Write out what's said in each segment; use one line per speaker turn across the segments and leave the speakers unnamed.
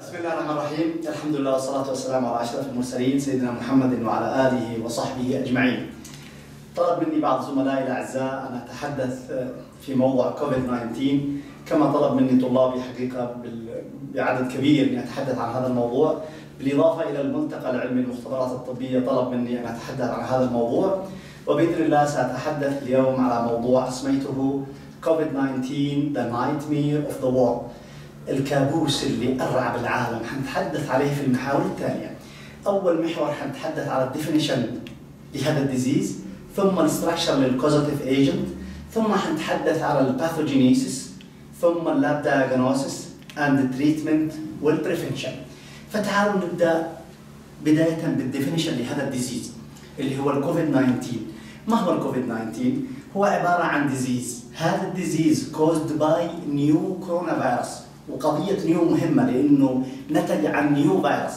بسم الله الرحمن الرحيم. الحمد لله والصلاة والسلام على أشرف المرسلين سيدنا محمد وعلى آله وصحبه أجمعين. طلب مني بعض زملائي الأعزاء أن أتحدث في موضوع كوفيد 19 كما طلب مني طلابي حقيقة بعدد كبير أني أتحدث عن هذا الموضوع. بالإضافة إلى الملتقى العلمي المختبرات الطبية طلب مني أن أتحدث عن هذا الموضوع. وبإذن الله سأتحدث اليوم على موضوع أسميته كوفيد 19 The Nightmare of the World. الكابوس اللي أرعب العالم. حنتحدث عليه في المحاور التالية. أول محور حنتحدث على ال definition لهذا ال disease ثم الاستراكشر للكوزاتيف ايجنت ثم حنتحدث على ال pathogenesis ثم ال lab diagnosis and treatment وال prevention فتعالوا نبدأ بداية بال definition لهذا ال disease اللي هو الكوفيد 19 ما هو الكوفيد 19 هو عبارة عن disease هذا ال disease caused by new corona virus وقضية new مهمة لأنه نتج عن new virus.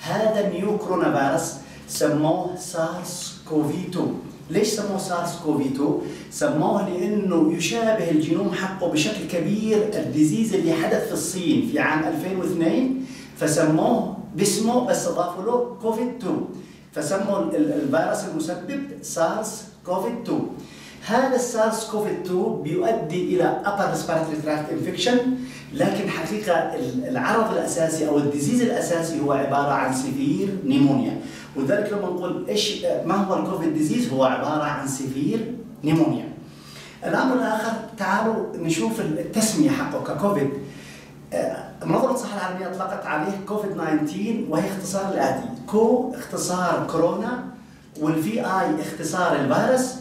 هذا ال new corona virus سموه سارس كوف 2 ليش سموه سارس كوف 2 سموه لأنه يشابه الجينوم حقه بشكل كبير ال disease اللي حدث في الصين في عام 2002 فسموه باسمه بس اضافوا له كوف 2 فسموا ال- ال- الفيروس المسبب سارس كوف 2 هذا السارس كوف 2 بيؤدي إلى upper respiratory tract infection لكن حقيقة ال- العرض الأساسي أو ال disease الأساسي هو عبارة عن severe pneumonia. ولذلك لما نقول إيش ما هو الكوفيد disease؟ هو عبارة عن severe pneumonia. الأمر الآخر تعالوا نشوف التسمية حقه ككوفيد. آه، منظمة الصحة العالمية أطلقت عليه كوفيد 19 وهي اختصار الآتي. كو اختصار كورونا وال VI اختصار الفيروس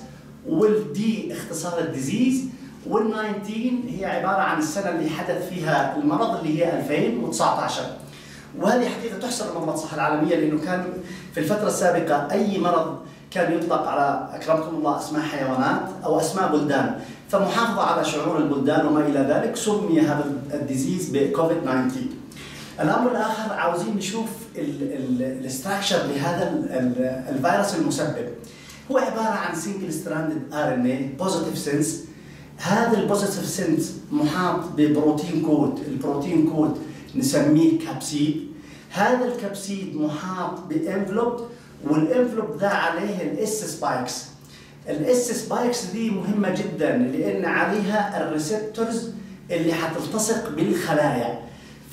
وال D اختصار ال disease. وال19 هي عبارة عن السنة اللي حدث فيها المرض اللي هي 2019 وهذه حقيقة تحسب منظمة الصحة العالمية لأنه كان في الفترة السابقة أي مرض كان يطلق على أكرمكم الله أسماء حيوانات أو أسماء بلدان. فمحافظة على شعور البلدان وما إلى ذلك سمي هذا ال disease بكوفيد 19 الأمر الآخر عاوزين نشوف ال structure لهذا ال- ال- الفيروس المسبب. هو عبارة عن single stranded RNA positive sense هذا ال positive sense محاط ب protein coat. ال protein coat نسميه capsid هذا ال capsid محاط ب envelope وال envelope ذا عليه ال S spikes ال S spikes دي مهمة جدا لأن عليها ال receptors اللي حتلتصق بالخلايا.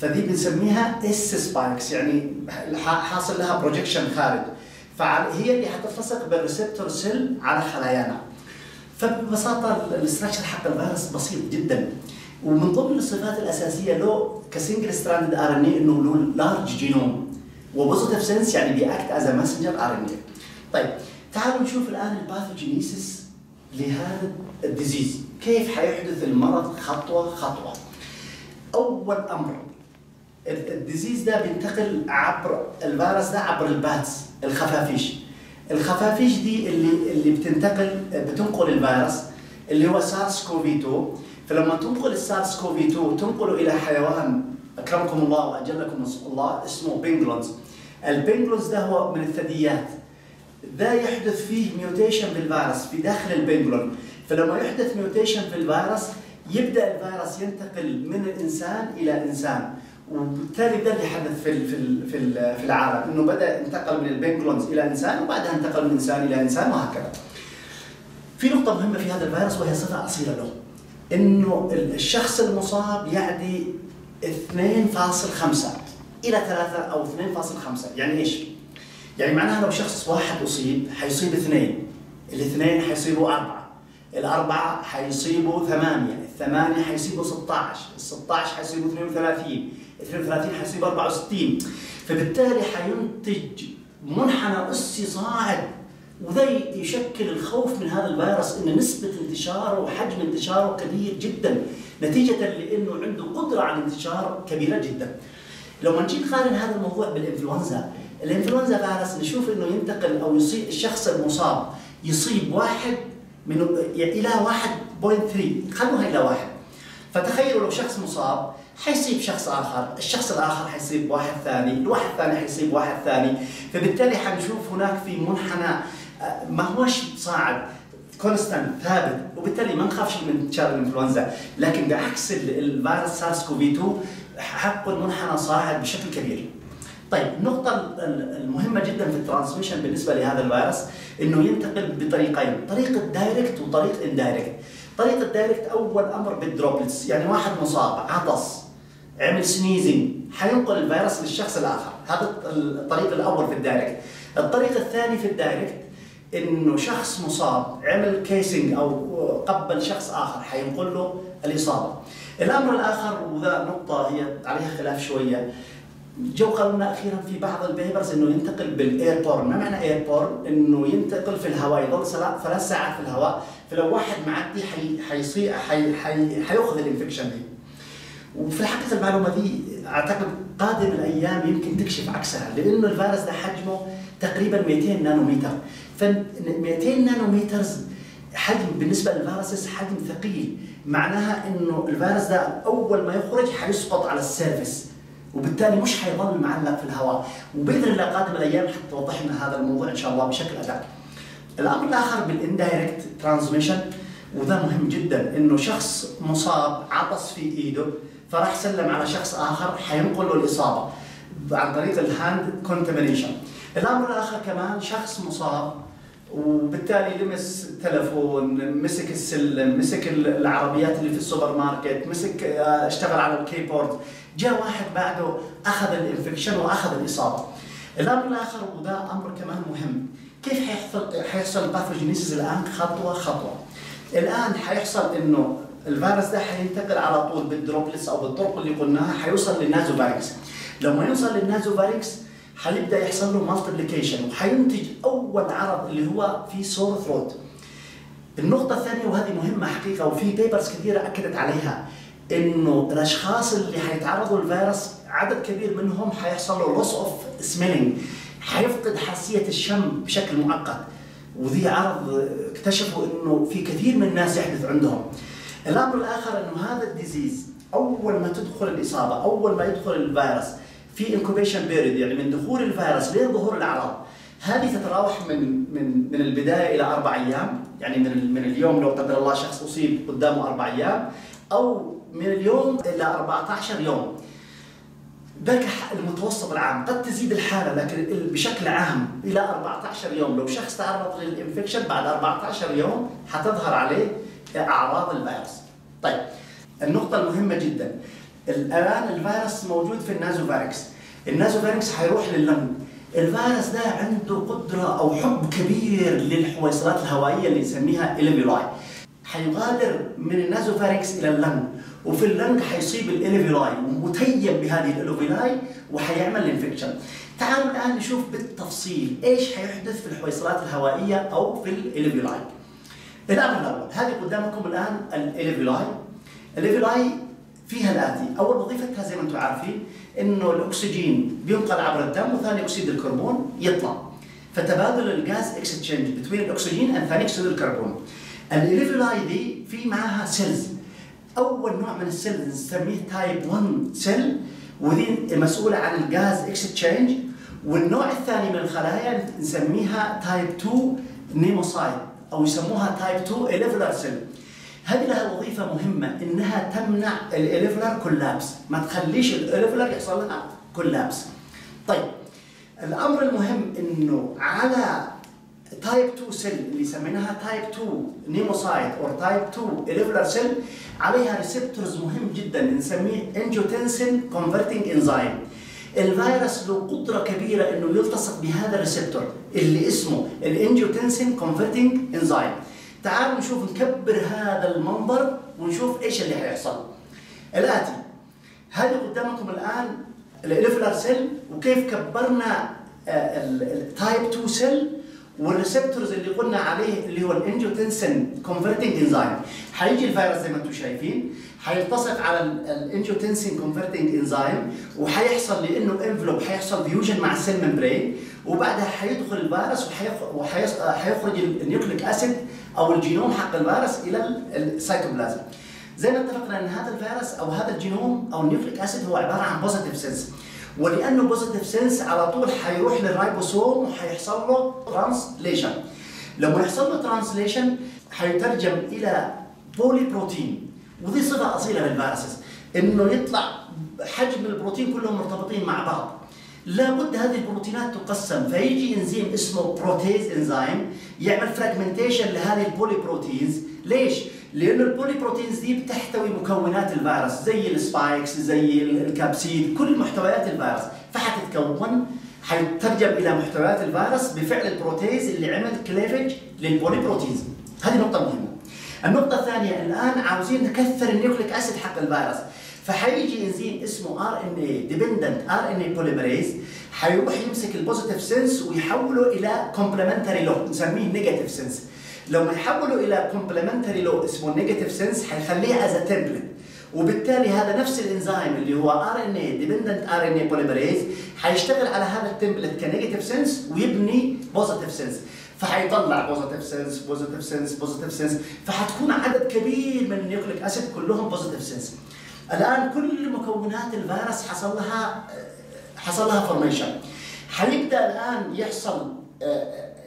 فدي بنسميها S spikes يعني حاصل لها projection خارج. فهي اللي حتلتصق بال receptor cell على خلايانا. فببساطة ال structure حق الفيروس بسيط جدا. ومن ضمن الصفات الأساسية له ك single stranded RNA إنه له large genome و positive sense يعني بي act as messenger RNA طيب تعالوا نشوف الآن ال pathogenesis لهذا ال disease. كيف حيحدث المرض خطوة خطوة؟ أول أمر ال- ال disease ده بينتقل عبر الفيروس ده عبر ال bats الخفافيش. الخفافيش دي اللي اللي بتنتقل بتنقل الفيروس اللي هو سارس كوف 2 فلما تنقل السارس كوف 2 تنقله إلى حيوان أكرمكم الله وأجلكم الله اسمه pangolins ال pangolins ده هو من الثدييات. ده يحدث فيه mutation بالفيروس في داخل ال pangolin فلما يحدث mutation في الفيروس يبدأ الفيروس ينتقل من الإنسان إلى إنسان. وبالتالي ده اللي حدث في في في ال- في العالم إنه بدأ انتقل من ال pangolins إلى إنسان وبعدها انتقل من إنسان إلى إنسان وهكذا. في نقطة مهمة في هذا الفيروس وهي صفة أصيلة له ال- الشخص المصاب يعدي 2.5 إلى 3 أو 2.5 يعني إيش؟ يعني معناها لو شخص واحد أصيب حيصيب اثنين الاثنين حيصيبوا أربعة الأربعة حيصيبوا ثمانية الثمانية حيصيبوا 16 ال 16 حيصيبوا 32 32 حيصيبوا 64 فبالتالي حينتج منحنى أسي صاعد وده يشكل الخوف من هذا الفيروس إن نسبة انتشاره وحجم انتشاره كبير جدا نتيجة لإنه عنده قدرة على الانتشار كبيرة جدا. لو نجي نقارن هذا الموضوع بالإنفلونزا، الإنفلونزا فيروس نشوف إنه ينتقل أو يصيب الشخص المصاب يصيب واحد من إلى 1.3 خلوها إلى واحد. فتخيلوا لو شخص مصاب حيصيب شخص آخر، الشخص الآخر حيصيب واحد ثاني، الواحد الثاني حيصيب واحد ثاني، فبالتالي حنشوف هناك في منحنى آه، ما هوش صاعد constant ثابت وبالتالي ما نخافش من انتشار الإنفلونزا لكن بعكس الفيروس سارس كوف 2 حقه المنحنى صاعد بشكل كبير. طيب النقطة المهمة جدا في ال transmission بالنسبة لهذا الفيروس إنه ينتقل بطريقين، طريقة direct وطريقة indirect. طريقة ال direct أول أمر بال droplets، يعني واحد مصاب عطس عمل sneezing حينقل الفيروس للشخص الآخر، هذا الطريق الأول في ال direct. الطريق الثاني في ال direct إنه شخص مصاب عمل kissing أو قبل شخص آخر حينقل له الإصابة. الأمر الآخر وذا نقطة هي عليها خلاف شوية جو لنا أخيرا في بعض ال papers إنه ينتقل بال airborne، ما معنى airborne؟ إنه ينتقل في الهواء يظل ثلاث ساعات في الهواء، فلو واحد معدي حي حيصير حي حي حيأخذ ال infection دي. وفي الحقيقة المعلومة دي أعتقد قادم الأيام يمكن تكشف عكسها لأنه الفيروس ده حجمه تقريبا 200 نانومتر. ف 200 nanometers حجم بالنسبة لل viruses حجم ثقيل. معناها إنه الفيروس ده أول ما يخرج حيسقط على ال surface وبالتالي مش حيظل معلق في الهواء وبإذن الله قادم الأيام حتوضح لنا هذا الموضوع إن شاء الله بشكل أدق. الأمر الآخر بال indirect transmission وده مهم جدا إنه شخص مصاب عطس في إيده فراح سلم على شخص آخر حينقل له الإصابة عن طريق ال hand contamination. الأمر الآخر كمان شخص مصاب وبالتالي لمس تلفون مسك السلم مسك العربيات اللي في السوبر ماركت مسك اشتغل على ال keyboard جاء واحد بعده أخذ ال infection وأخذ الإصابة. الأمر الآخر وده أمر كمان مهم. كيف حيحصل حيحصل ال pathogenesis الآن؟ خطوة خطوة. الآن حيحصل إنه الفيروس ده حينتقل على طول بال droplets أو بالطرق اللي قلناها حيوصل لل nasopharynx. لما يوصل لل nasopharynx حيبدأ يحصل له multiplication وحينتج أول عرض اللي هو في sore throat. النقطة الثانية وهذه مهمة حقيقة وفي papers كثيرة أكدت عليها. إنه الأشخاص اللي حيتعرضوا للفيروس عدد كبير منهم حيحصل له loss of smelling حيفقد حاسية الشم بشكل مؤقت وذي عرض اكتشفوا إنه في كثير من الناس يحدث عندهم. الأمر الآخر إنه هذا ال disease أول ما تدخل الإصابة أول ما يدخل الفيروس في incubation period يعني من دخول الفيروس لين ظهور الأعراض هذه تتراوح من من من البداية إلى أربع أيام يعني من من اليوم لو قدر الله شخص أصيب قدامه أربع أيام أو من اليوم إلى 14 يوم. ذاك المتوسط العام. قد تزيد الحالة لكن بشكل عام إلى 14 يوم. لو شخص تعرض لل infection بعد 14 يوم حتظهر عليه اعراض الفيروس. طيب النقطة المهمة جدا. الآن الفيروس موجود في ال nasopharynx. ال nasopharynx حيروح لل lung الفيروس ده عنده قدرة أو حب كبير للحويصلات الهوائية اللي نسميها alveoli. حيغادر من ال nasopharynx إلى ال lung وفي ال lung حيصيب ال alveoli ومتيم بهذه ال alveoli وحيعمل ال infection تعالوا الآن نشوف بالتفصيل إيش حيحدث في الحويصلات الهوائية أو في ال alveoli الأمر الأول هذه قدامكم الآن ال alveoli ال alveoli فيها الآتي، أول وظيفتها زي ما أنتم عارفين إنه الأكسجين بينقل عبر الدم وثاني أكسيد الكربون يطلع. فتبادل ال gas exchange بين الأكسجين وثاني اكسيد الكربون. ال alveoli دي في معها cells. أول نوع من ال cells نسميه type 1 cell ودي مسؤوله عن ال gas exchange والنوع الثاني من الخلايا نسميها type 2 pneumocyte أو يسموها type 2 alveolar cell. هذه لها وظيفة مهمة إنها تمنع ال alveolar collapse ما تخليش ال alveolar يحصل لها collapse طيب الأمر المهم إنه على type 2 cell اللي سميناها type 2 pneumocyte أو type 2 alveolar cell عليها receptors مهم جدا نسميه angiotensin converting enzyme الفيروس له قدرة كبيرة إنه يلتصق بهذا ال receptor اللي اسمه ال angiotensin converting enzyme تعالوا نشوف نكبر هذا المنظر ونشوف إيش اللي حيحصل. الآتي هذه قدامكم الآن ال alveolar cell وكيف كبرنا ال type 2 cell وال receptors اللي قلنا عليه اللي هو ال angiotensin converting enzyme حيجي الفيروس زي ما أنتم شايفين حيلتصق على ال angiotensin converting enzyme وحيحصل لأنه envelope حيحصل fusion مع ال cell membrane وبعدها حيدخل الفيروس وحيخرج ال nucleic acid أو الجينوم حق الفيروس إلى السيتوبلازم. زي ما اتفقنا إن هذا الفيروس أو هذا الجينوم أو ال nucleic acid هو عبارة عن positive sense ولأنه positive sense على طول حيروح للرايبوسوم وحيحصل له translation. لما يحصل له translation حيترجم إلى polyprotein ودي صفة أصيلة بال viruses إنه يطلع حجم البروتين كلهم مرتبطين مع بعض لابد هذه البروتينات تقسم فيجي إنزيم اسمه protease enzyme يعمل fragmentation لهذه ال polyproteins ليش؟ لأنه ال polyproteins دي بتحتوي مكونات الفيروس زي ال spikes زي ال capsid كل محتويات الفيروس. فحتتكون حيترجم إلى محتويات الفيروس بفعل ال protease اللي عمل cleavage لل polyproteins هذه نقطة مهمة. النقطة الثانية الآن عاوزين نكثر ال nucleic acid حق الفيروس. فحيجي انزيم اسمه ار ان اي ديبندنت ار ان اي بوليمريز حيروح يمسك ال positive sense ويحوله إلى complementary لو نسميه negative sense لما يحوله إلى complementary لو اسمه negative sense حيخليه as template وبالتالي هذا نفس الإنزيم اللي هو ار ان اي ديبندنت ار ان اي بوليمريز حيشتغل على هذا ال template ك negative sense ويبني positive sense فحيطلع positive sense positive sense positive sense فحتكون عدد كبير من ال nucleic acid كلهم positive sense الآن كل مكونات الفيروس حصل لها حصل لها formation حيبدأ الآن يحصل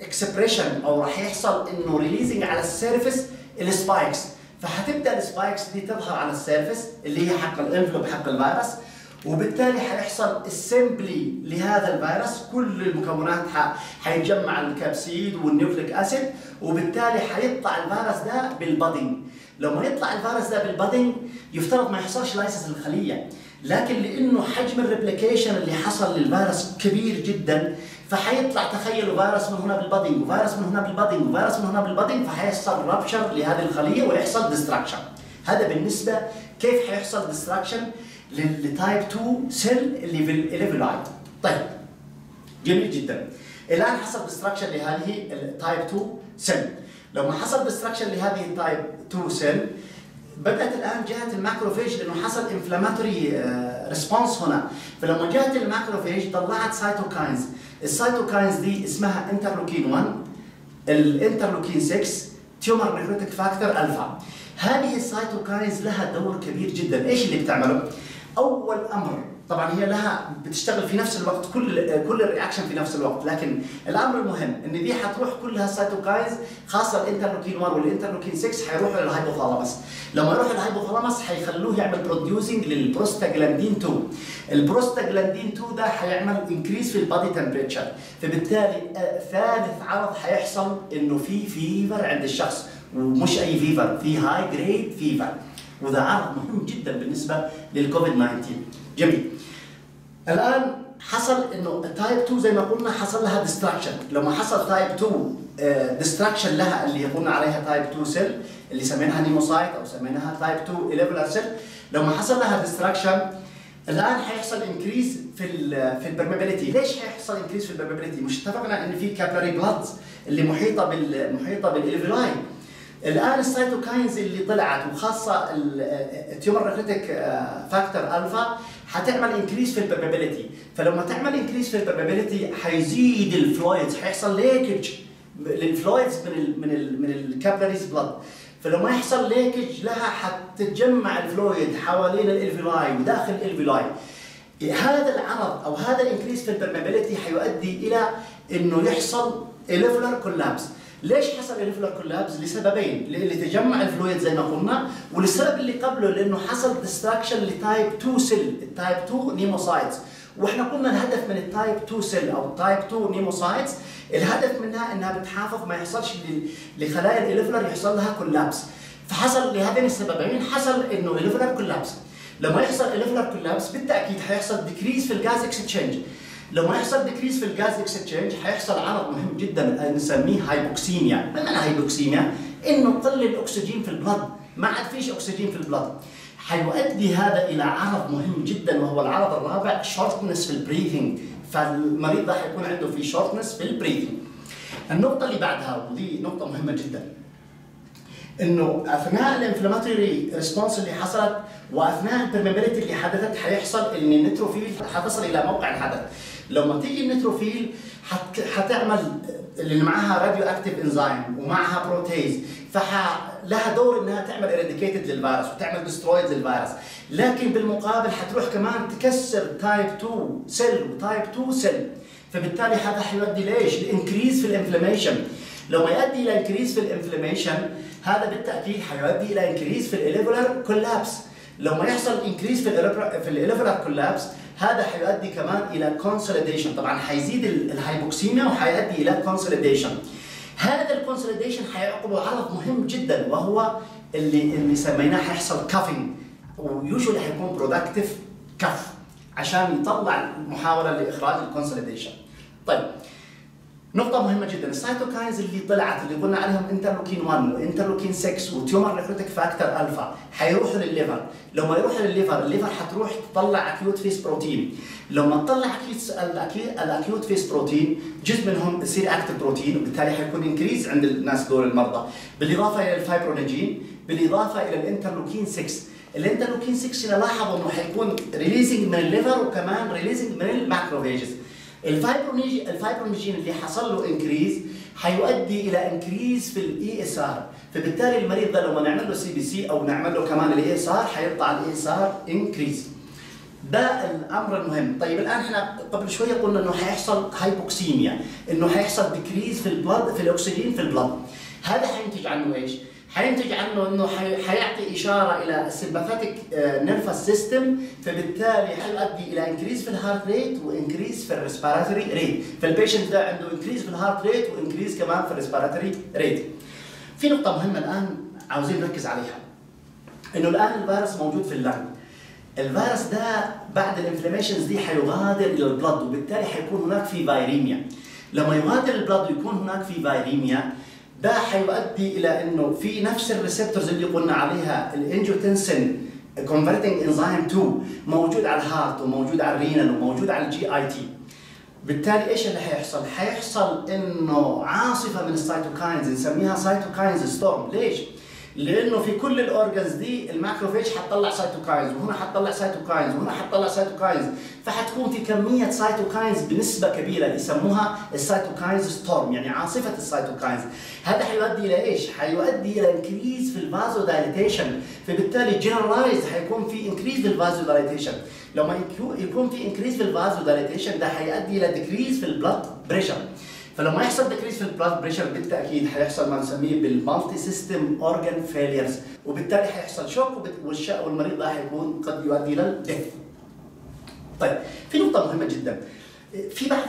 expression أو راح يحصل إنه releasing على ال surface ال spikes فحتبدأ ال spikes دي تظهر على ال surface اللي هي حق ال envelope حق الفيروس. وبالتالي حيحصل assembly لهذا الفيروس. كل المكونات حيتجمع ال capsid وال nucleic acid وبالتالي حيطلع الفيروس ده بال budding لما يطلع الفيروس ده بال budding يفترض ما يحصلش lysis للخليه لكن لأنه حجم ال replication اللي حصل للفيروس كبير جدا فحيطلع تخيلوا فيروس من هنا بال budding وفيروس من هنا بال budding وفيروس من هنا بال budding فحيحصل rupture لهذه الخلية ويحصل destruction هذا بالنسبة كيف حيحصل destruction لل type 2 cell اللي في الايفلايت طيب جميل جدا. الآن حصل destruction لهذه ال type 2 cell لما حصل destruction لهذه ال type 2 cell بدأت الآن جت ال macrophage لأنه حصل inflammatory response هنا. فلما جت ال macrophage طلعت cytokines ال cytokines دي اسمها interleukin 1 ال interleukin 6 tumor necrotic factor alpha هذه ال cytokines لها دور كبير جدا. إيش اللي بتعمله؟ أول أمر طبعا هي لها بتشتغل في نفس الوقت كل كل ال reaction في نفس الوقت. لكن الأمر المهم إن دي حتروح كلها ال cytokines خاصة ال interleukin 1 وال interleukin 6 حيروحوا لل hypothalamus لما يروحوا لل hypothalamus حيخلوه يعمل producing لل prostaglandin 2 البروستاجلاندين 2 ده حيعمل increase في ال body temperature فبالتالي ثالث عرض حيحصل إنه في fever عند الشخص ومش أي fever في high grade fever وده عرض مهم جدا بالنسبة للكوفيد 19 جميل. الآن حصل إنه type 2 زي ما قلنا حصل لها destruction لما حصل type 2 destruction لها اللي قلنا عليها type 2 cell اللي سميناها pneumocyte أو سميناها type 2 alveolar cell لما حصل لها destruction الآن حيحصل increase في ال في ال permeability ليش حيحصل increase في ال permeability مش اتفقنا إن في capillary bloods اللي محيطة بال محيطة بال alveoli الآن ال cytokines اللي طلعت وخاصة ال tumor necrotic factor alpha حتعمل increase في ال permeability فلما تعمل انكريس في البرميبيليتي حيزيد ال fluids حيحصل leakage لل fluids من ال من ال من ال capillaries blood فلما يحصل leakage لها حتتجمع ال fluid حوالين ال alveoli وداخل ال alveoli هذا العرض أو هذا ال increase في ال permeability حيؤدي إلى إنه يحصل alveolar collapse ليش حصل alveolar collapse؟ لسببين، اللي تجمع ال fluid زي ما قلنا، والسبب اللي قبله لأنه حصل destruction ل type 2 cell، ال type 2 pneumocytes، وإحنا قلنا الهدف من ال type 2 cell أو ال type 2 pneumocytes الهدف منها إنها بتحافظ ما يحصلش لخلايا ال alveolar يحصل لها collapse، فحصل لهذين السببين حصل إنه ال alveolar collapse، لما يحصل ال alveolar collapse بالتأكيد حيحصل decrease في ال gas exchange، لما يحصل decrease في ال gas exchange حيحصل عرض مهم جدا نسميه hypoxemia، ما معنى hypoxemia؟ إنه قل الأكسجين في ال blood، ما عاد فيش أكسجين في ال blood. حيؤدي هذا إلى عرض مهم جدا وهو العرض الرابع shortness في ال breathing، فالمريض ده حيكون عنده في shortness في ال breathing. النقطة اللي بعدها ودي نقطة مهمة جدا. إنه أثناء ال inflammatory response اللي حصلت وأثناء ال permeability اللي حدثت حيحصل إن ال neutrophil حتصل إلى موقع الحدث لما تيجي ال neutrophil حت... حتعمل اللي معاها reactive enzyme ومعها protease فح لها دور إنها تعمل eradicated للفيروس وتعمل destroyed للفيروس. لكن بالمقابل حتروح كمان تكسر type 2 cell و type 2 cell فبالتالي هذا حيؤدي ليش؟ ل increase في ال inflammation لما يؤدي إلى increase في ال inflammation هذا بالتأكيد حيؤدي إلى increase في ال alveolar collapse لما يحصل increase في ال alveolar collapse هذا حيؤدي كمان إلى consolidation طبعا حيزيد ال hypoxemia وحيؤدي إلى consolidation هذا ال consolidation حيعقبه عرض مهم جدا وهو اللي اللي سميناه حيحصل coughing و usually حيكون productive cough عشان يطلع محاوله لإخراج ال consolidation طيب نقطة مهمة جدا. ال cytokines اللي طلعت اللي قلنا عليهم interleukin 1 و interleukin 6 و tumor necrotic factor alpha حيروحوا للل liver. لما يروحوا للل liver ال liver حتروح تطلع acute phase protein لما تطلع acute ال acute phase protein جزء منهم C-reactive protein وبالتالي حيكون increase عند الناس دول المرضى. بالإضافة إلى ال fibrinogen بالإضافة إلى ال interleukin 6 ال interleukin 6 إذا لاحظوا إنه حيكون releasing من ال liver وكمان releasing من ال macrophages ال fibrinogen اللي حصل له increase حيؤدي إلى increase في ال ESR فبالتالي المريض ده لما نعمل له CBC أو نعمل له كمان ال ESR حيطلع ال ESR increase ده الأمر المهم. طيب الآن إحنا قبل شوية قلنا إنه حيحصل hypoxemia إنه حيحصل decrease في ال blood في الأكسجين في ال blood. هذا حينتج عنه إيش؟ حينتج عنه إنه حيعطي إشارة إلى ال sympathetic nervous system فبالتالي حيؤدي إلى increase في ال heart rate و increase في ال respiratory rate فالبيشنت ده عنده انكريز في الهارت ريت وانكريز كمان في الريسبيراتوري ريت في نقطة مهمة الآن عاوزين نركز عليها. إنه الآن الفيروس موجود في ال lung الفيروس ده بعد ال inflammations دي حيغادر إلى ال blood وبالتالي حيكون هناك في viremia لما يغادر ال blood ويكون هناك في viremia ده حيؤدي إلى إنه في نفس ال receptors اللي قلنا عليها ال angiotensin converting enzyme 2 موجود على ال heart وموجود على ال renal وموجود على ال GIT بالتالي إيش اللي حيحصل؟ حيحصل إنه عاصفة من ال cytokines نسميها cytokines storm، ليش؟ لأنه في كل ال organs دي ال macrophage حتطلع cytokines وهنا حتطلع cytokines وهنا حتطلع cytokines فحتكون في كمية cytokines بنسبة كبيرة يسموها ال cytokines storm يعني عاصفة ال cytokines هذا حيؤدي إلى إيش؟ حيؤدي إلى increase في ال vasodilatation فبالتالي generalized حيكون في increase في ال vasodilatation لما يكون في increase في ال vasodilatation ده حيؤدي إلى decrease في ال blood pressure فلما يحصل decrease في ال blood pressure بالتأكيد حيحصل ما نسميه بال multi system organ failures وبالتالي حيحصل shock والمريض ده حيكون قد يؤدي إلى ال death. طيب في نقطة مهمة جدا في بعض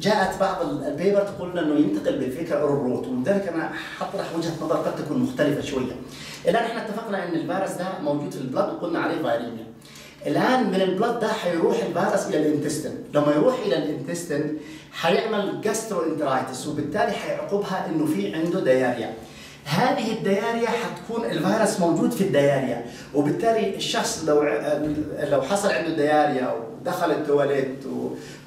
جاءت بعض ال paper تقول إنه ينتقل بال fecal oral route ولذلك أنا حطرح وجهة نظر قد تكون مختلفة شوية. الآن إحنا اتفقنا إن الفيروس ده موجود في ال blood وقلنا عليه viremia. الآن من ال blood ده حيروح الفيروس إلى ال intestine لما يروح إلى ال intestine حيعمل gastroenteritis وبالتالي حيعقبها إنه في عنده diarrhea هذه ال diarrhea حتكون الفيروس موجود في ال diarrhea وبالتالي الشخص لو لو حصل عنده diarrhea ودخل التواليت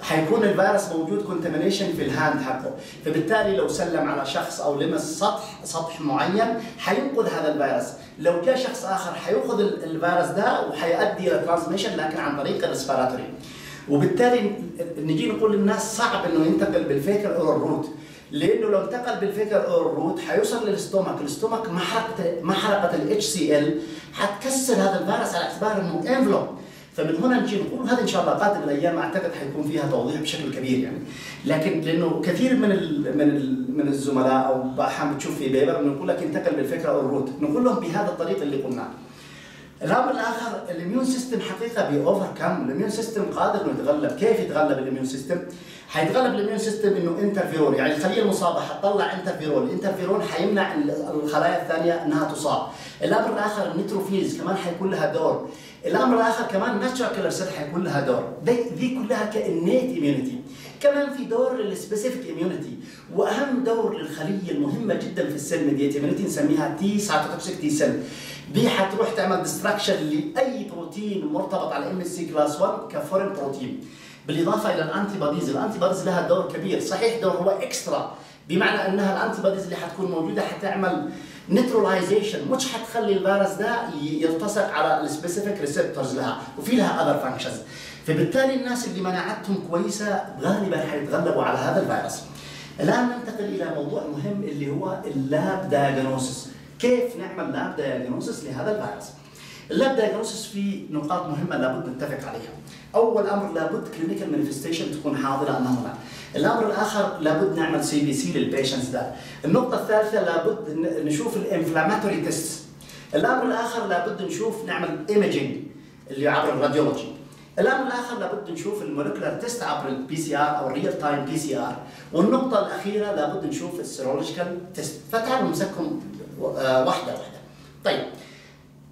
حيكون الفيروس موجود contamination في ال hand حقه. فبالتالي لو سلم على شخص أو لمس سطح سطح معين حينقل هذا الفيروس. لو جاء شخص آخر حيأخذ الفيروس ده وحيؤدي إلى transmission لكن عن طريق ال respiratory وبالتالي نجي نقول للناس صعب إنه ينتقل بال fecal oral route لأنه لو انتقل بال fecal oral route حيوصل لل stomach، ال stomach محرقه محرقه الاتش سي ال حتكسر هذا الفيروس على اعتبار إنه envelope فمن هنا نجي نقول هذا إن شاء الله قادم الأيام أعتقد حيكون فيها توضيح بشكل كبير يعني. لكن لأنه كثير من ال من ال من الزملاء أو أحيانا بتشوف في paper انه يقول لك انتقل بال fecal oral route. نقول لهم بهذا الطريق اللي قلناه الامر الآخر ال immune system حقيقة بيوفر كم ال immune system قادر إنه يتغلب. كيف يتغلب ال immune system حيتغلب ال immune system إنه انترفيرون يعني الخلية المصابة حتطلع interferon ال interferon حيمنع الخلايا الثانية إنها تصاب. الأمر الآخر ال neutrophils كمان حيكون لها دور. الأمر الآخر كمان natural killer حيكون لها دور. دي كلها ك innate immunity كمان في دور لل specific immunity وأهم دور للخلية المهمة جدا في ال cell mediated immunity نسميها T cytotoxic T cell دي حتروح تعمل destruction لأي بروتين مرتبط على MHC class 1 ك foreign protein بالإضافة إلى ال antibodies ال antibodies لها دور كبير. صحيح دور هو extra بمعنى إنها ال antibodies اللي حتكون موجودة حتعمل neutralization مش حتخلي الفيروس ده يلتصق على ال specific receptors لها وفي لها other functions فبالتالي الناس اللي مناعتهم كويسة غالبا حيتغلبوا على هذا الفيروس الآن ننتقل إلى موضوع مهم اللي هو ال lab diagnosis كيف نعمل lab diagnosis لهذا الفيروس ال lab diagnosis في نقاط مهمة لابد نتفق عليها. أول أمر لابد clinical manifestation تكون حاضرة امامنا. الأمر الآخر لابد نعمل CBC لل patients ده. النقطة الثالثة لابد نشوف ال inflammatory test. الأمر الآخر لابد نشوف نعمل imaging اللي عبر ال radiology. الامر الآخر لابد نشوف ال molecular test عبر ال PCR أو ال real time PCR والنقطة الأخيرة لابد نشوف ال serological test فتعالوا نمسكهم واحدة واحدة. طيب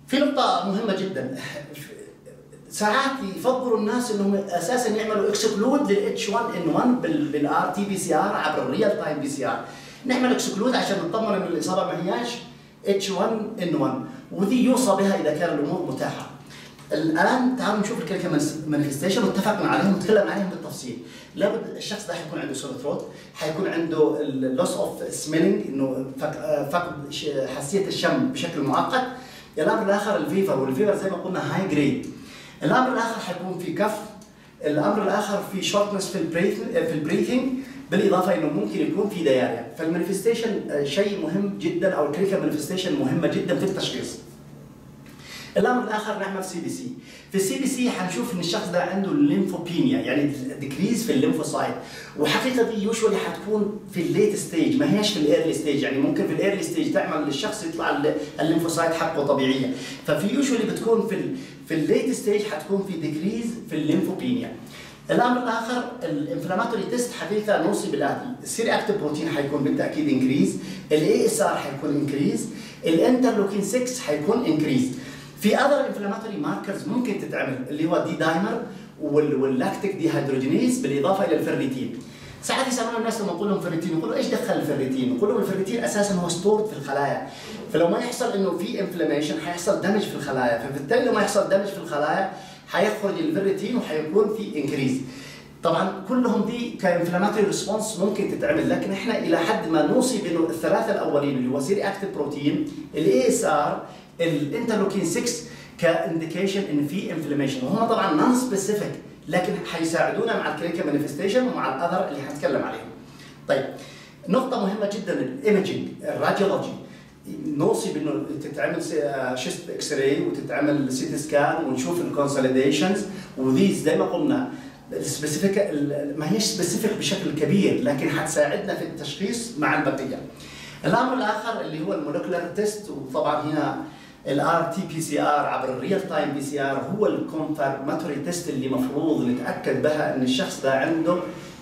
في نقطة مهمة جدا. ساعات يفضلوا الناس إنهم أساسا يعملوا اكسكلود للاتش 1 ان 1 بالار تي بي سي ار عبر ال real time PCR نعمل exclude عشان نطمن إن الإصابة ما هياش H1N1 وذي يوصى بها إذا كان الأمور متاحة. الآن تعالوا نشوف ال clinical manifestation واتفقنا عليهم وتكلمنا عليهم بالتفصيل. لابد الشخص ده حيكون عنده sore throat حيكون عنده ال loss of smelling إنه فقد حساسيه الشم بشكل مؤقت. الأمر الآخر ال fever وال fever زي ما قلنا high grade الأمر الآخر حيكون في cough. الأمر الآخر في shortness في ال breath في ال breathing بالإضافة إنه ممكن يكون في diarrhea فال manifestation شيء مهم جدا أو ال clinical manifestation مهمة جدا في التشخيص. الأمر الآخر نعمل CBC في ال CBC حنشوف إن الشخص ده عنده ال lymphopenia يعني decrease في ال lymphocyte وحقيقة دي usually حتكون في ال late stage ما هيش في ال early stage يعني ممكن في ال early stage تعمل للشخص يطلع ال lymphocyte حقه طبيعية. ففي usually بتكون في ال في ال late stage حتكون في decrease في ال lymphopenia الأمر الآخر ال inflammatory test حقيقة نوصي بالاتي ال C-reactive protein حيكون بالتأكيد increase ال ESR حيكون increase ال interleukin 6 حيكون increase في other inflammatory markers ممكن تتعمل اللي هو D-dimer وال lactic dehydrogenase بالإضافة إلى الفيريتين ساعات يسألون الناس لما نقول لهم فيريتين يقولوا إيش دخل الفيريتين؟ نقول لهم الفيريتين أساسا هو stored في الخلايا. فلو ما يحصل إنه في inflammation حيحصل damage في الخلايا. فبالتالي لما يحصل damage في الخلايا حيخرج الفيريتين وحيكون في increase طبعا كلهم دي ك inflammatory response ممكن تتعمل لكن إحنا إلى حد ما نوصي بإنه الثلاثة الأولين اللي هو C-reactive protein ال ESR ال interleukin 6 ك indication إن في inflammation وهم طبعا non specific لكن حيساعدونا مع ال clinical manifestation ومع ال other اللي حنتكلم عليهم. طيب نقطة مهمة جدا ال imaging ال radiology نوصي بأنه تتعمل chest X-ray وتتعمل CT scan ونشوف ال consolidations وذي زي ما قلنا ال specific ما هيش specific بشكل كبير لكن حتساعدنا في التشخيص مع البقية. الأمر الآخر اللي هو ال molecular test وطبعا هنا ال RT PCR عبر ال real time PCR هو ال confirmatory test اللي مفروض نتأكد بها إن الشخص ده عنده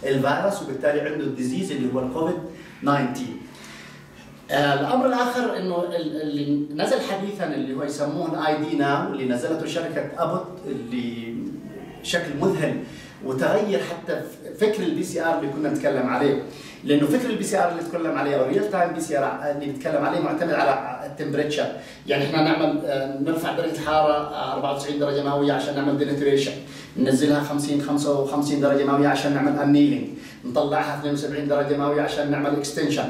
الفيروس وبالتالي عنده ال disease اللي هو الكوفيد 19 الأمر الآخر إنه اللي نزل حديثا اللي هو يسموه ال ID NOW اللي نزلته شركة ابوت اللي شكل مذهل وتغير حتى فكر ال PCR اللي كنا نتكلم عليه. لأنه فكر ال PCR اللي نتكلم عليه أو ال real time PCR اللي نتكلم عليه معتمد على ال temperature يعني إحنا نعمل نرفع درجه الحراره 94 درجة مئوية عشان نعمل denaturation ننزلها 50 55 درجة مئوية عشان نعمل annealing نطلعها 72 درجة مئوية عشان نعمل extension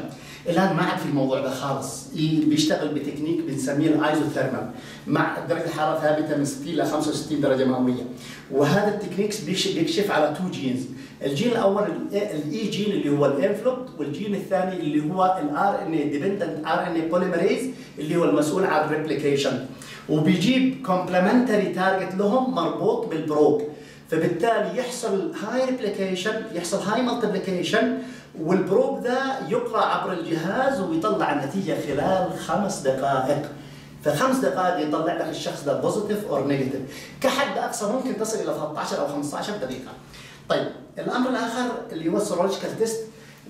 الآن ما عاد في الموضوع ده خالص. بيشتغل بتكنيك بنسميه ال isothermal. مع درجة الحرارة ثابتة من 60 ل 65 درجة مئوية. وهذا ال techniques بيكشف على two genes الجين الأول ال E gene اللي هو ال envelope والجين الثاني اللي هو ال RNA dependent RNA polymerase اللي هو المسؤول عن ال replication وبيجيب complementary target لهم مربوط بال probe. فبالتالي يحصل high replication يحصل high multiplication وال probe ده يقرأ عبر الجهاز ويطلع النتيجة خلال خمس دقائق. فخمس دقائق يطلع لك الشخص ده positive or negative كحد أقصى ممكن تصل إلى 13 أو 15 دقيقة. طيب الأمر الآخر اللي هو ال serological test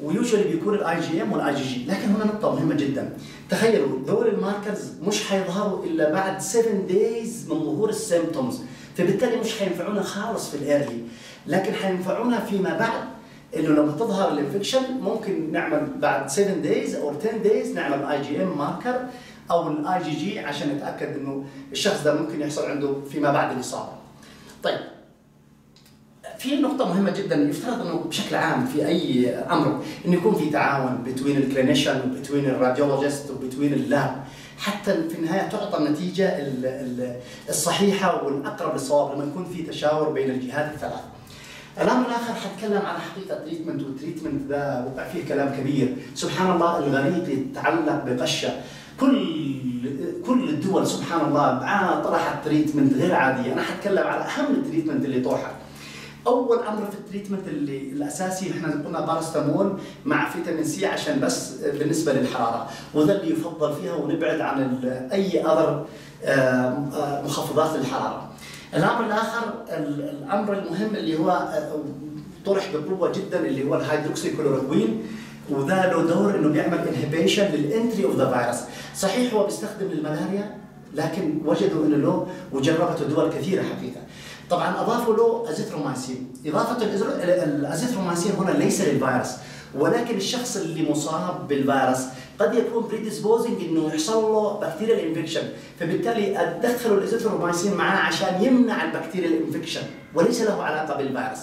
و usually بيكون الاي جي ام والاي جي جي لكن هنا نقطة مهمة جدا. تخيلوا ذول ال markers مش حيظهروا إلا بعد 7 days من ظهور ال symptoms فبالتالي مش حينفعونا خالص في ال early لكن حينفعونا فيما بعد إنه لما تظهر ال infection ممكن نعمل بعد 7 days أو 10 days نعمل IgM marker أو الاي جي جي عشان نتأكد إنه الشخص ده ممكن يحصل عنده فيما بعد الإصابة. طيب في نقطة مهمة جدا يفترض أنه بشكل عام في أي أمر انه يكون في تعاون بين ال clinician وبين ال radiologist وبين ال lab حتى في النهاية تعطى النتيجة الصحيحة والأقرب للصواب لما يكون في تشاور بين الجهات الثلاث. الأمر الآخر حتكلم على حقيقة ال treatment وال treatment ذا وقع فيه كلام كبير، سبحان الله الغريق يتعلق بقشه كل كل دول سبحان الله طرحت treatment غير عادية. أنا حتكلم على أهم ال treatment اللي طرحت أول أمر في ال treatment اللي الأساسي إحنا قلنا باراستامول مع فيتامين سي عشان بس بالنسبة للحرارة وذا اللي يفضل فيها ونبعد عن أي other مخفضات للحرارة. الأمر الآخر الأمر المهم اللي هو طرح بقوة جدا اللي هو الهيدروكسي كلوروكوين وذا له دور إنه بيعمل inhibition لل entry of the virus، صحيح هو بيستخدم للملاريا لكن وجدوا إنه له وجربته دول كثيرة حقيقة. طبعا أضافوا له ازيثرومايسين، إضافة الازيثرومايسين هنا ليس للفيروس ولكن الشخص اللي مصاب بالفيروس قد يكون predisposing إنه يحصل له bacterial infection فبالتالي أدخلوا الازيثرومايسين معاه عشان يمنع ال bacterial infection وليس له علاقة بالفيروس.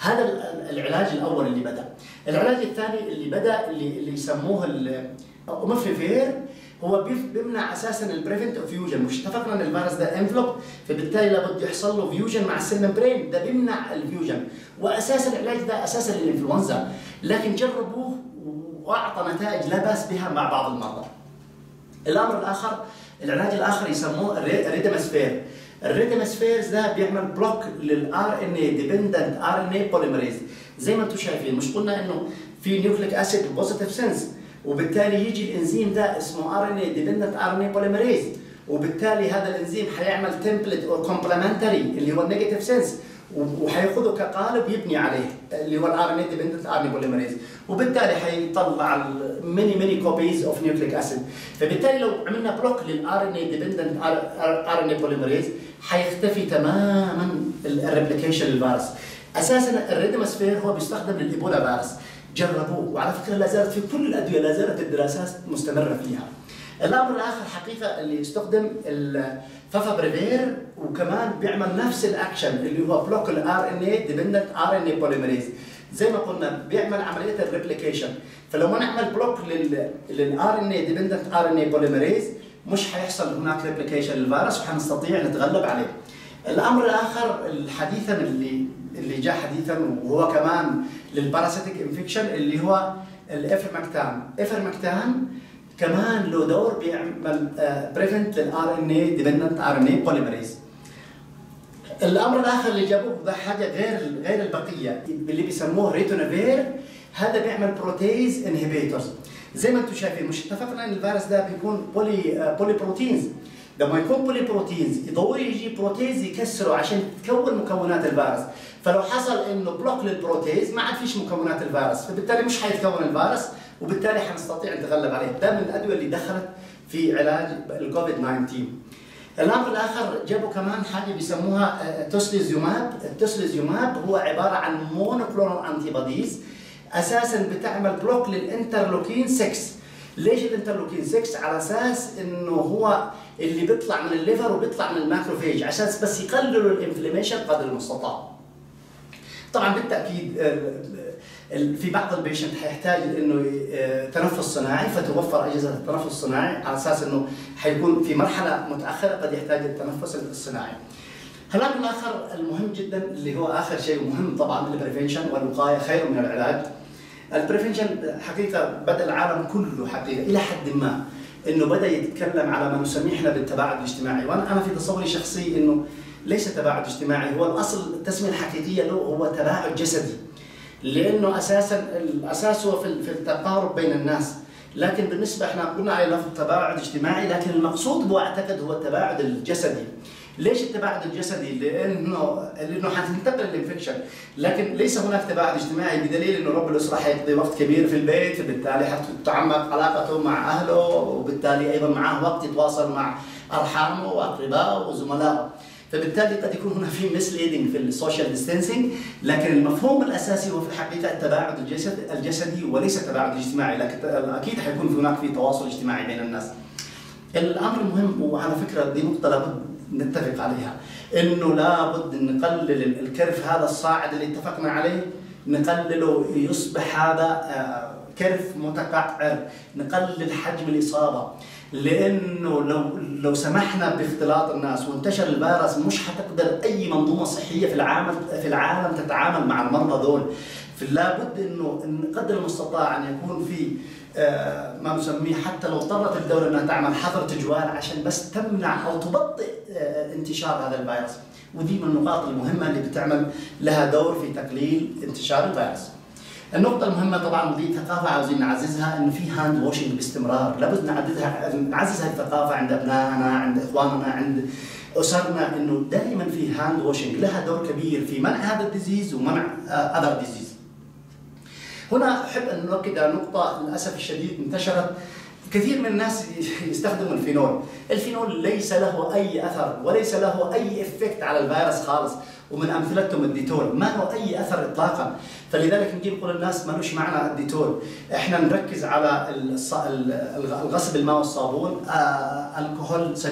هذا العلاج الأول اللي بدأ. العلاج الثاني اللي بدأ اللي, اللي يسموه ال umifenovir هو بيمنع أساسا ال prevent of fusion مش اتفقنا إن الفيروس ده envelope فبالتالي لابد يحصل له fusion مع ال cell membrane ده بيمنع ال fusion واساسا العلاج ده أساسا للإنفلونزا. لكن جربوه وأعطى نتائج لا بأس بها مع بعض المرضى. الأمر الآخر العلاج الآخر يسموه ال remdesivir ال remdesivir ده بيعمل block لل RNA dependent RNA polymerase زي ما أنتم شايفين مش قلنا إنه في nucleic acid positive sense وبالتالي يجي الإنزيم ده اسمه ار ان اي ديبندنت ار ان اي بوليمريز وبالتالي هذا الإنزيم حيعمل template أو complementary اللي هو ال negative sense وحيأخذه كقالب يبني عليه اللي هو ال RNA dependent RNA polymerase وبالتالي حيطلع many many copies of nucleic acid فبالتالي لو عملنا block لل RNA dependent RNA polymerase حيختفي تماما ال replication للفيروس أساسا الريدمسفير هو بيستخدم لل Ebola virus. جربوه وعلى فكرة لا زالت في كل الأدوية لا زالت الدراسات مستمرة فيها. الأمر الآخر حقيقة اللي يستخدم ال favipiravir وكمان بيعمل نفس الأكشن اللي هو block ال RNA dependent RNA polymerase زي ما قلنا بيعمل عملية ال replication فلو ما نعمل block لل RNA dependent RNA polymerase مش حيحصل هناك replication للفيروس وحنستطيع نتغلب عليه. الأمر الآخر الحديثا اللي اللي جاء حديثا وهو كمان لل parasitic infection اللي هو ال ivermectin. ivermectin كمان له دور بيعمل prevent لل RNA dependent RNA polymerase الأمر الآخر اللي جابوه ده حاجة غير غير البقية اللي بيسموه ritonavir هذا بيعمل protease inhibitors زي ما أنتم شايفين مش اتفقنا إن الفيروس ده بيكون poly polyproteins لما يكون polyproteins ضروري يجي protease يكسره عشان تكون مكونات الفيروس. فلو حصل إنه block لل protease ما عاد فيش مكونات الفيروس فبالتالي مش حيتكون الفيروس وبالتالي حنستطيع نتغلب عليه. ده من الأدوية اللي دخلت في علاج الكوفيد 19 الأمر الآخر جابوا كمان حاجة بيسموها tocilizumab ال tocilizumab هو عبارة عن monoclonal antibodies أساسا بتعمل block لل interleukin 6 ليش ال interleukin 6 على أساس إنه هو اللي بيطلع من ال liver وبيطلع من ال macrophage عشان بس يقللوا ال inflammation قدر المستطاع. طبعا بالتأكيد في بعض ال patient حيحتاج إنه تنفس صناعي فتوفر أجهزة التنفس الصناعي على أساس إنه حيكون في مرحلة متأخرة قد يحتاج التنفس الصناعي. الامر الآخر المهم جدا اللي هو آخر شيء مهم طبعا ال prevention والوقاية خير من العلاج. ال prevention حقيقة بدأ العالم كله حقيقة إلى حد ما إنه بدأ يتكلم على ما نسميه إحنا بالتباعد الاجتماعي وأنا أنا في تصوري الشخصي إنه ليس تباعد اجتماعي هو الأصل التسمية الحقيقية له هو تباعد جسدي لأنه أساسا الأساس هو في التقارب بين الناس لكن بالنسبة إحنا قلنا على لفظ تباعد اجتماعي لكن المقصود هو أعتقد هو التباعد الجسدي ليش التباعد الجسدي؟ لأنه لأنه حتنتقل الإنفكشن، لكن ليس هناك تباعد اجتماعي بدليل إنه رب الأسرة حيقضي وقت كبير في البيت، فبالتالي حتتعمق علاقته مع أهله وبالتالي أيضا معه وقت يتواصل مع أرحامه وأقربائه وزملائه. فبالتالي قد يكون هنا في misleading في ال social distancing لكن المفهوم الأساسي هو في الحقيقة التباعد الجسد الجسدي وليس التباعد الاجتماعي لكن أكيد حيكون هناك في تواصل اجتماعي بين الناس. الأمر المهم وعلى فكرة دي نقطة لابد نتفق عليها إنه لابد نقلل ال curve هذا الصاعد اللي اتفقنا عليه نقلله يصبح هذا curve متقعر نقلل حجم الإصابة لأنه لو لو سمحنا باختلاط الناس وانتشر الفيروس مش حتقدر أي منظومة صحية في العالم في العالم تتعامل مع المرضى دول فلا بد إنه قدر المستطاع أن يكون في آه، ما نسميه حتى لو اضطرت الدولة إنها تعمل حظر تجوال عشان بس تمنع أو تبطئ آه، انتشار هذا الفيروس ودي من النقاط المهمة اللي بتعمل لها دور في تقليل انتشار الفيروس. النقطة المهمة طبعا ودي ثقافة عاوزين نعززها انه في hand washing باستمرار، لابد نعززها نعزز هذه الثقافة عند أبنائنا، عند إخواننا، عند أسرنا إنه دائما في hand washing لها دور كبير في منع هذا ال disease ومنع other disease. هنا أحب أن نؤكد على نقطة للأسف الشديد انتشرت. كثير من الناس يستخدموا الفينول، الفينول ليس له أي أثر وليس له أي effect على الفيروس خالص، ومن أمثلتهم الديتول. ما له أي أثر اطلاقا؟ فلذلك نجي نقول للناس مالوش معنى الديتول. إحنا نركز على الغسل بالماء والصابون آه الكحول 70%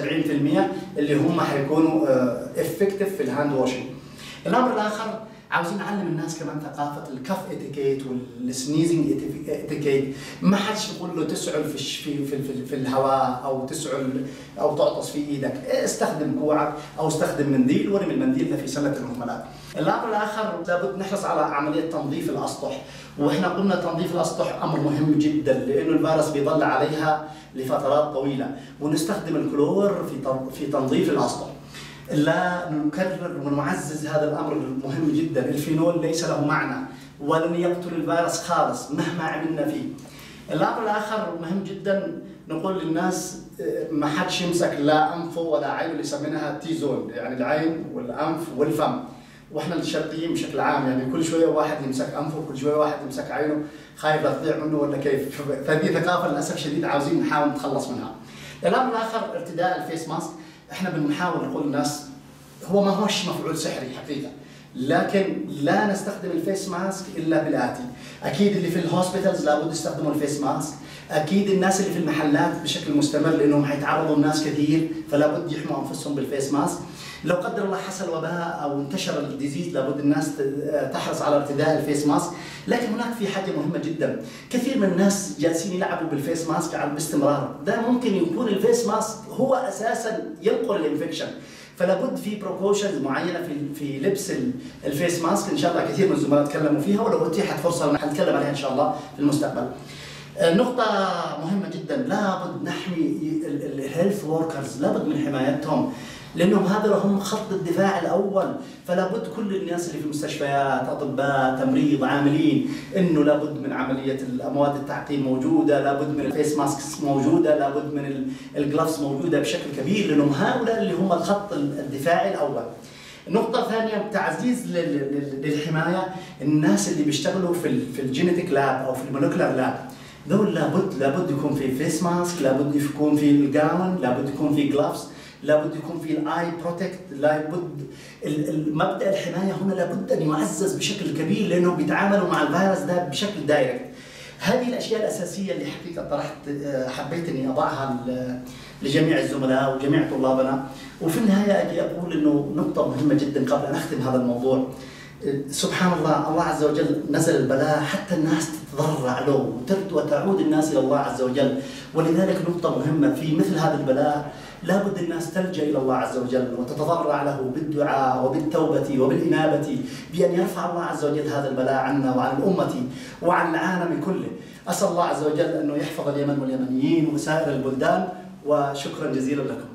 اللي هم حيكونوا effective آه في ال hand washing الأمر الآخر عاوزين نعلم الناس كمان ثقافة ال cough etiquette وال sneezing etiquette ما حدش يقول له تسعل في في في, في الهواء أو تسعل أو تعطس في إيدك. استخدم كوعك أو استخدم منديل. ورمي المنديل ده في سله المهملات الامر الآخر لابد نحرص على عملية تنظيف الأسطح. وإحنا قلنا تنظيف الأسطح أمر مهم جدا لأنه الفيروس بيظل عليها لفترات طويلة. ونستخدم الكلور في في تنظيف الأسطح. لا نكرر ونعزز هذا الأمر المهم جدا، الفينول ليس له معنى ولن يقتل الفيروس خالص مهما عملنا فيه. الأمر الآخر مهم جدا نقول للناس ما حدش يمسك لا أنفه ولا عينه اللي يسمينها T zone يعني العين والأنف والفم. وإحنا الشرقيين بشكل عام يعني كل شوية واحد يمسك أنفه كل شوية واحد يمسك عينه خايف تضيع منه ولا كيف فهذه ثقافة للأسف الشديد عاوزين نحاول نتخلص منها. الأمر الآخر ارتداء ال face mask إحنا بنحاول نقول للناس هو ما هوش مفعول سحري حقيقة. لكن لا نستخدم ال face mask إلا بالآتي. أكيد اللي في ال hospitals لابد يستخدموا ال face mask. أكيد الناس اللي في المحلات بشكل مستمر لأنهم حيتعرضوا الناس كثير فلا بد يحموا أنفسهم بال face mask. لو قدر الله حصل وباء أو انتشر ال disease لابد الناس تحرص على ارتداء ال face mask. لكن هناك في حاجة مهمة جدا. كثير من الناس جالسين يلعبوا بال face mask على باستمرار ده ممكن يكون ال face mask هو أساسا ينقل ال infection. فلا بد في precautions معينة في في لبس ال face mask. إن شاء الله كثير من الزملاء تكلموا فيها ولو اتيحت فرصة حنتكلم عليها إن شاء الله في المستقبل. نقطة مهمة جدا. لابد نحمي ال health workers لابد من حمايتهم. لأنهم هذول هم خط الدفاع الأول. فلا بد كل الناس اللي في المستشفيات أطباء تمريض عاملين إنه لابد من عملية المواد التعقيم موجودة لابد من ال face masks موجودة لابد من ال gloves موجودة بشكل كبير. لأنهم هؤلاء اللي هم الخط الدفاعي الأول. النقطة الثانية تعزيز للحماية. الناس اللي بيشتغلوا في في ال genetic lab أو في ال molecular lab دول لابد لابد يكون في face mask لابد يكون في ال gown لابد يكون في gloves. لابد يكون في ال eye protect لابد مبدأ الحماية هنا لابد أن يعزز بشكل كبير لانهم بيتعاملوا مع الفيروس ده بشكل direct هذه الأشياء الأساسية اللي حقيقة طرحت حبيت اني أضعها لجميع الزملاء وجميع طلابنا. وفي النهاية أجي أقول إنه نقطة مهمة جدا قبل أن أختم هذا الموضوع. سبحان الله الله عز وجل نزل البلاء حتى الناس تتضرع له وتعود الناس إلى الله عز وجل. ولذلك نقطة مهمة في مثل هذا البلاء لابد الناس تلجا إلى الله عز وجل وتتضرع له بالدعاء وبالتوبة وبالإنابة بأن يرفع الله عز وجل هذا البلاء عنا وعن الأمة وعن العالم كله. أسأل الله عز وجل أنه يحفظ اليمن واليمنيين وسائر البلدان وشكرا جزيلا لكم.